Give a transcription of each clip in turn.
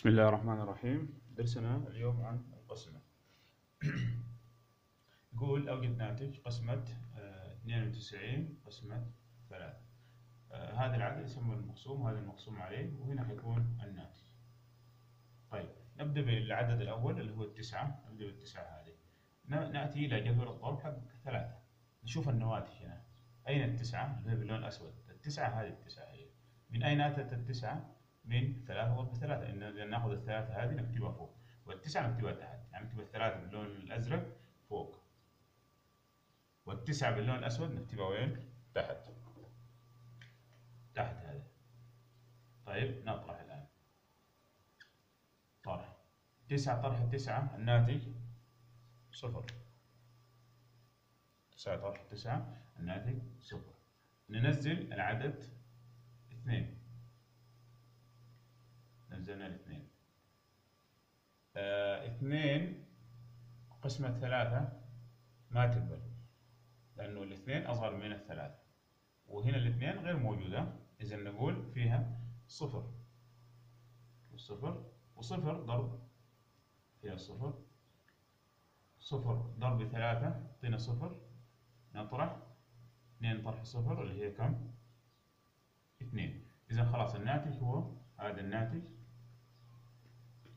بسم الله الرحمن الرحيم. درسنا اليوم عن القسمة. يقول أوجد ناتج قسمة آه، 92 قسمة 3 آه، هذا العدد يسمى المقسوم وهذا المقسوم عليه وهنا حيكون الناتج. طيب نبدأ بالعدد الأول اللي هو التسعة. نبدأ بالتسعة هذه. نأتي إلى جدول الضرب حق ثلاثة. نشوف النواتج هنا. أين التسعة؟ اللي هي باللون الأسود. التسعة هذه التسعة هي. من أين أتت التسعة؟ من ثلاثة ضرب ثلاثة إن نأخذ الثلاثة هذه نكتبها فوق. والتسعة نكتبها تحت. يعني نكتب الثلاثة باللون الأزرق فوق. والتسعة باللون الأسود نكتبها وين؟ تحت. تحت هذا. طيب نطرح الآن. طرح. تسعة طرح التسعة الناتج صفر. تسعة طرح تسعة الناتج صفر. ننزل العدد اثنين. نزلنا الاثنين. آه اثنين قسمة ثلاثة ما تقبل لأنه الاثنين أصغر من الثلاثة. وهنا الاثنين غير موجودة إذا نقول فيها صفر. صفر وصفر ضرب. فيها صفر. صفر ضرب ثلاثة يعطينا صفر. نطرح. اثنين طرح صفر اللي هي كم؟ اثنين. إذا خلاص الناتج هو هذا الناتج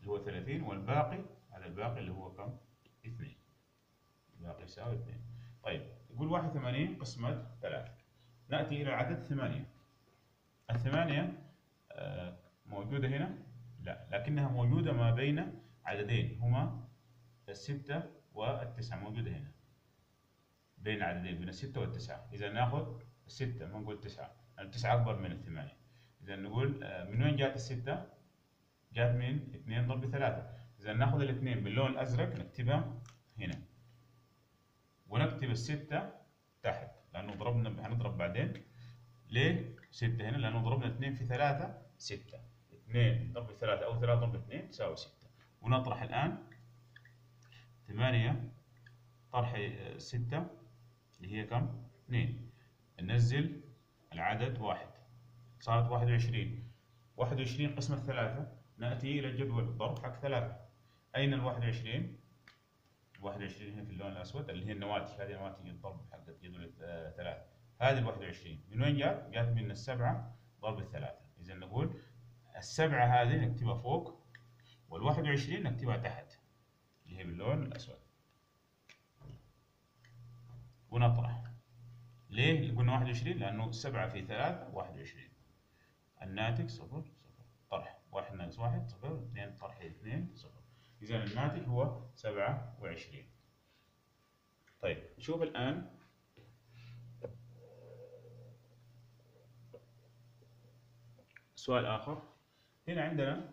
اللي هو 30 والباقي هذا الباقي اللي هو كم؟ 2 الباقي يساوي 2 طيب يقول 81 قسمة 3 نأتي إلى عدد 8 الثمانية آه، موجودة هنا؟ لا لكنها موجودة ما بين عددين هما الستة والتسعة موجودة هنا. بين عددين بين الستة والتسعة. إذا نأخذ الستة ما نقول تسعة. التسعة أكبر من الثمانية. إذا نقول آه، من وين جات الستة؟ جات من 2 ضرب 3 إذا ناخذ الاثنين باللون الأزرق نكتبها هنا. ونكتب الستة تحت لأنه ضربنا هنضرب بعدين. ليه؟ ستة هنا؟ لأنه ضربنا اثنين في ثلاثة ستة. اثنين ضرب ثلاثة أو ثلاثة ضرب اثنين تساوي ستة. ونطرح الآن. ثمانية طرح آه، ستة اللي هي كم؟ اثنين ننزل العدد واحد. صارت واحد وعشرين. واحد وعشرين قسمة ثلاثة. نأتي إلى جدول الضرب حق ثلاثة. أين الواحد وعشرين؟ الواحد وعشرين هنا في اللون الأسود اللي هي النواتج. هذه نواتج الضرب حق جدول الث- ثلاثة هذه الواحد وعشرين. من وين جات؟ جات من السبعة ضرب الثلاثة. إذا نقول السبعة هذه نكتبها فوق والواحد وعشرين نكتبها تحت اللي هي باللون الأسود. ونطرح. ليه قلنا 21 لأنه 7 في 3 21 الناتج صفر. واحد ناقص واحد صفر اثنين طرح اثنين صفر. إذا الناتج هو 27 طيب شوف الآن. سؤال آخر. هنا عندنا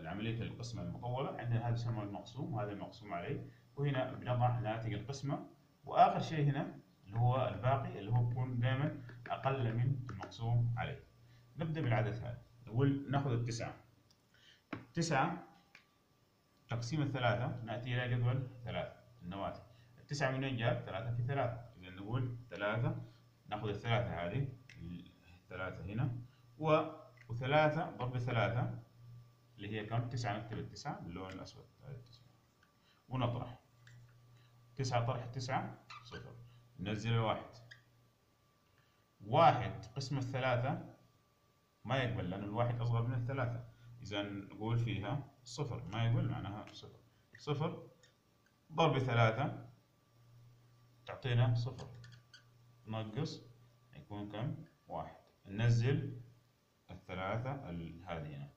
العملية القسمة المطولة. عندنا هذا يسمى المقسوم وهذا المقسوم عليه. وهنا بنضع ناتج القسمة. وآخر شيء هنا اللي هو الباقي اللي هو بيكون دائما أقل من المقسوم عليه. نبدأ بالعدد هذا. نقول ناخذ التسعة تسعة تقسيم الثلاثة نأتي إلى جدول ثلاثة النواتج. التسعة من وين جات؟ ثلاثة في ثلاثة. إذا نقول ثلاثة. ناخذ الثلاثة هذه الثلاثة هنا. و وثلاثة ضرب ثلاثة اللي هي كم؟ تسعة نكتب التسعة باللون الأسود. هذه التسعة. ونطرح. تسعة طرح تسعة صفر. ننزل الواحد. واحد قسم الثلاثة ما يقبل لأن الواحد أصغر من الثلاثة. إذا نقول فيها صفر. ما يقبل معناها صفر. صفر ضرب ثلاثة تعطينا صفر. نقص يكون كم؟ واحد. ننزل الثلاثة ال- هذه هنا.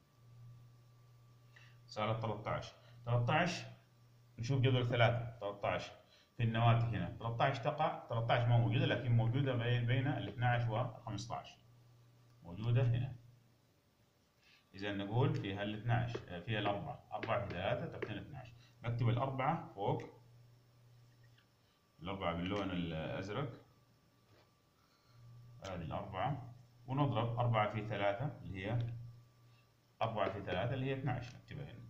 صارت 13 13 نشوف جدول ثلاثة. 13 في النواتج هنا. 13 تقع. 13 ما موجودة لكن موجودة بين بين ال 12 و 15 موجودة هنا. إذا نقول فيها ال 12 آه، فيها الأربعة. أربعة في ثلاثة تعطينا 12 نكتب الأربعة فوق. الأربعة باللون الأزرق. هذه الأربعة. ونضرب أربعة في ثلاثة اللي هي أربعة في ثلاثة اللي هي 12 نكتبها هنا.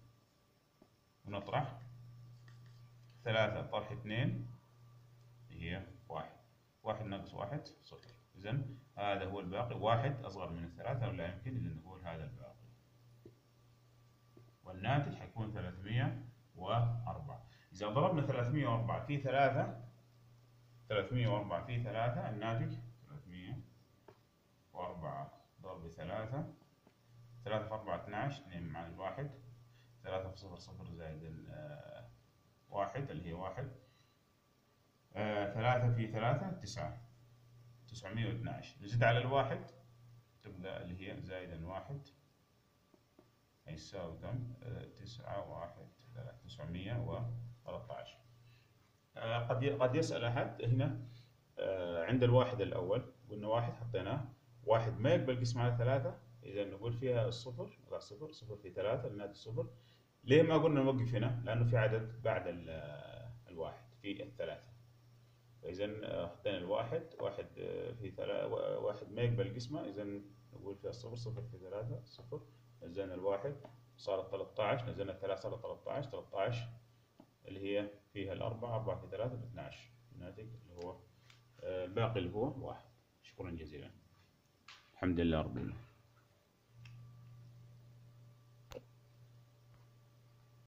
ونطرح. ثلاثة طرح اثنين اللي هي واحد. واحد ناقص واحد صفر. إذا هذا هو الباقي. واحد أصغر من الثلاثة ولا يمكن إلا نقول هذا الباقي. والناتج حيكون 304 إذا ضربنا 304 في 3 304 في 3 الناتج 304 ضرب 3 3 في 4 12 2 مع الواحد. 3 في 0 0 زائد الواحد اللي هي واحد. آه، ثلاثة في ثلاثة تسعة. تسعمية واثناش نزيد على الواحد تبدأ اللي هي زائد الواحد يساوي كم؟ آه، تسعة واحد ثلاثة تسعمية وثلاثة آه، قد قد يسأل أحد هنا عند الواحد الأول قلنا واحد حطيناه. واحد ما يقبل قسم على ثلاثة إذا نقول فيها الصفر لا صفر صفر في ثلاثة الناتج صفر. ليه ما قلنا نوقف هنا؟ لأنه في عدد بعد الواحد في الثلاثة. فإذا حطينا الواحد واحد في ثلاثة واحد ما يقبل قسمة إذا نقول فيها صفر صفر في ثلاثة صفر. نزلنا الواحد صارت 13 نزلنا الثلاثة صارت 13 13 اللي هي فيها الأربعة أربعة في ثلاثة ب 12 الناتج اللي هو الباقي اللي هو واحد. شكرا جزيلا. الحمد لله رب العالمين.